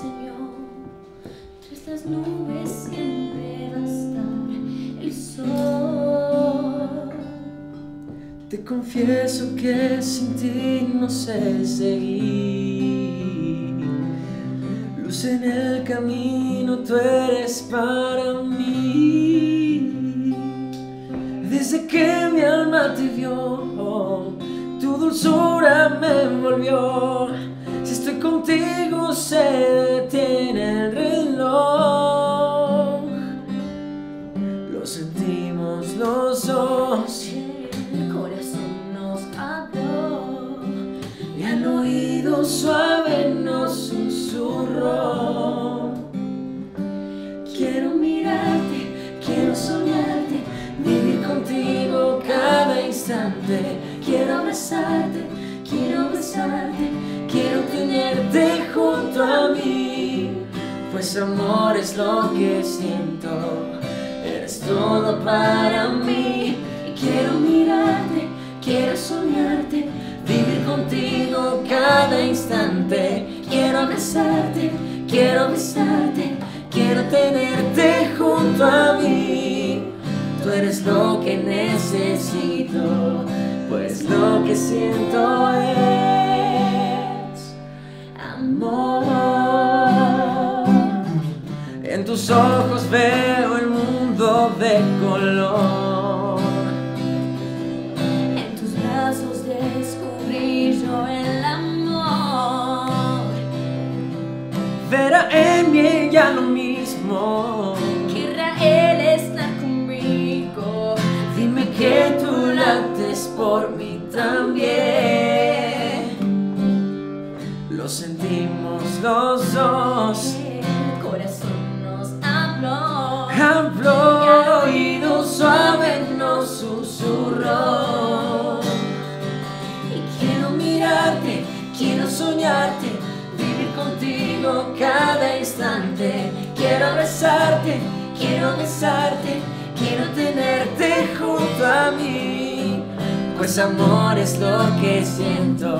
Señor, estas nubes siempre va a estar el sol. Te confieso que sin ti no sé seguir. Luz en el camino, tú eres para mí. Desde que mi alma te vio, tu dulzura me envolvió. Si estoy contigo se detiene el reloj. Lo sentimos los dos. El corazón nos habló. Y al oído suave nos susurró. Quiero mirarte, quiero soñarte, Vivir contigo cada instante. quiero abrazarte, quiero besarte, Quiero junto a mí. Pues amor es lo que siento. Eres todo para mí. y quiero mirarte, quiero soñarte, Vivir contigo cada instante. quiero abrazarte, quiero besarte, Quiero tenerte junto a mí. Tú eres lo que necesito, pues lo que siento es tus ojos veo el mundo de color. en tus brazos descubrí yo el amor. Verá en mí ella lo mismo. Querrá él estar conmigo. Dime que tú lates por mí también. Lo sentimos los dos. Vivir contigo cada instante. Quiero abrazarte, quiero besarte, quiero tenerte junto a mí. Pues amor es lo que siento,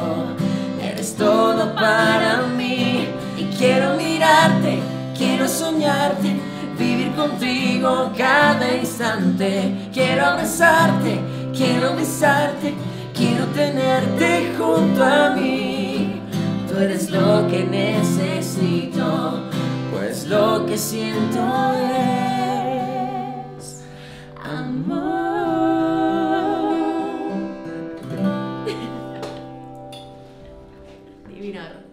eres todo para mí. Y quiero mirarte, quiero soñarte, vivir contigo cada instante. Quiero abrazarte, quiero besarte, quiero tenerte junto a mí. siento es amor. Divino.